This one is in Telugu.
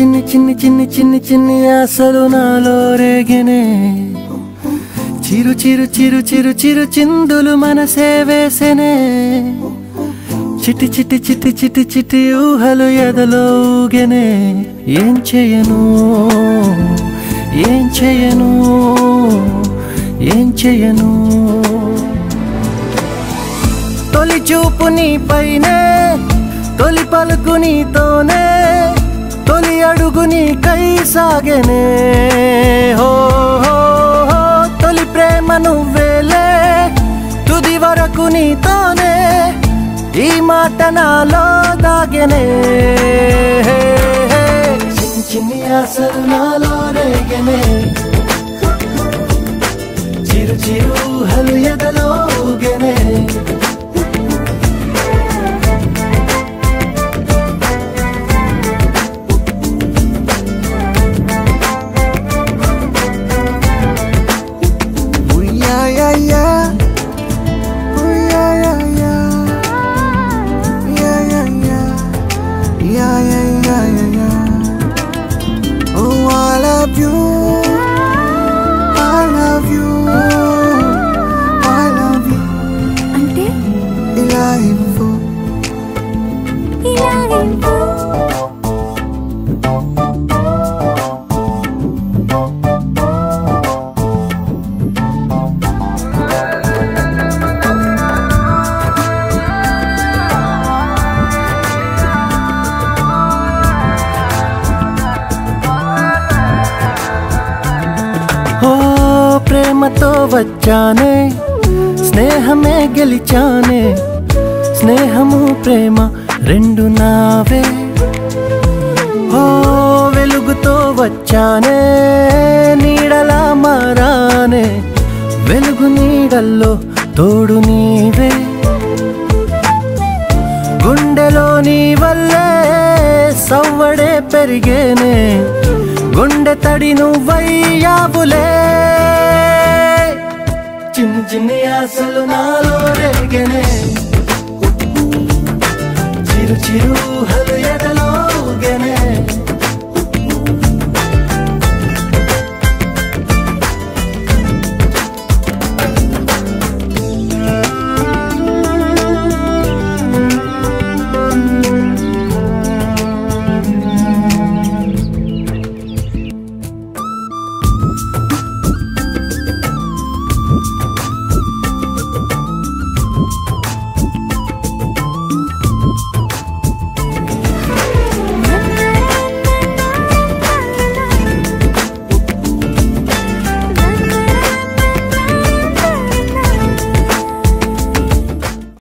చిన్ని చిన్ని చిన్ని చిన్ని చిన్ని ఆశలు నాలో రేగెనే. చిరు చిరు చిరు చిరు చిరు చిందులు మనసే వేసెనే. చిటి చిటి చిటి చిటి చిటి ఊహలు ఎదలో ఊగెనే. ఏం చేయను? ఏం చేయను? ఏం చేయను? తొలి చూపు నీపైనే తొలి పలుకు నీతోనే. అడుగు నీకై సాగెనే. హో హో తొలి ప్రేమ నువ్వేలే తుది వరకు నీతోనే ఈ మాట నాలో దాగెనే. చిన్ని చిన్ని ఆశలు నాలో రేగెనే. చిరు చిరు హలు ఎదలో ఓ ప్రేమతో వచ్చానే స్నేహమే గెలిచానే స్నేహము ప్రేమ రెండు నావే వెలుగు నీడల్లో తోడు నీవే. గుండెలో నీ వల్లే సవ్వడే పెరిగేనే. గుండె తడి నువ్వయ్యావులే. చిన్ని చిన్ని ఆశలు నాలో రేగనే. చిరు చిరు హలు ఎదలో ఊగెనే.